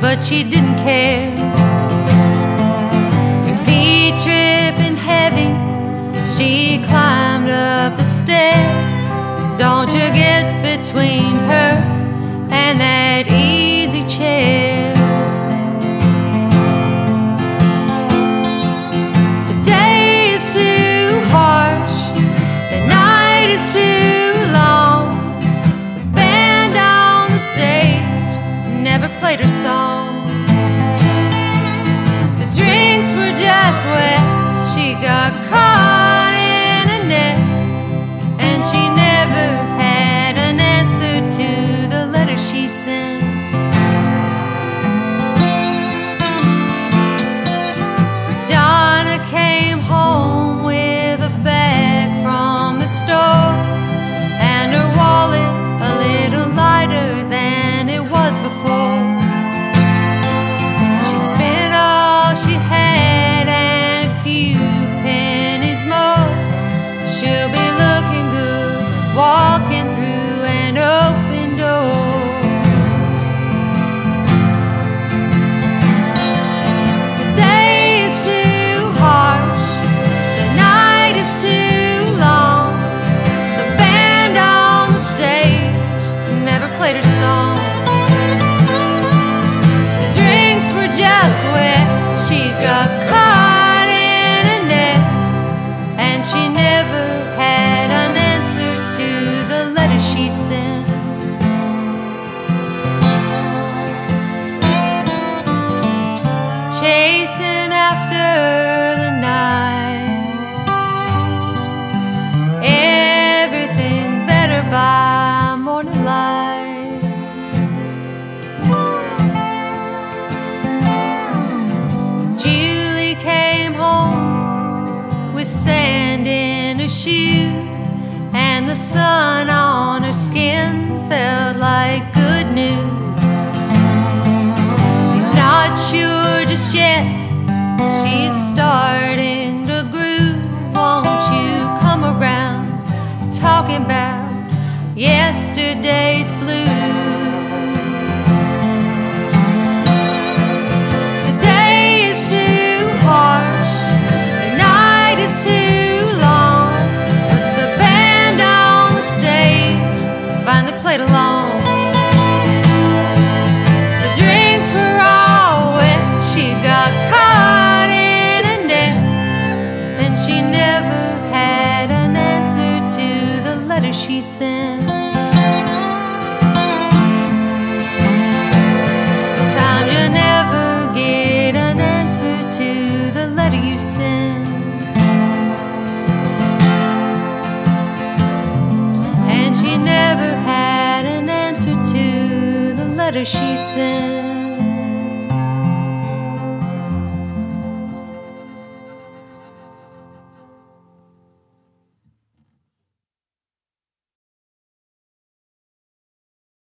but she didn't care. Her feet tripping heavy, she climbed up the stair. Don't you get between her and that easy chair. She got caught in a net, and she never She'll be looking good walking through an open door. The day is too harsh, the night is too long. The band on the stage never played her song. The drinks were just wet, she got caught sand in her shoes, and the sun on her skin felt like good news. She's not sure just yet. She's starting to groove. Won't you come around talking about yesterday's blues? Played along. The drinks were all wet. She got caught in a net, and she never had an answer to the letter she sent. Sometimes you never get an answer to the letter you she never had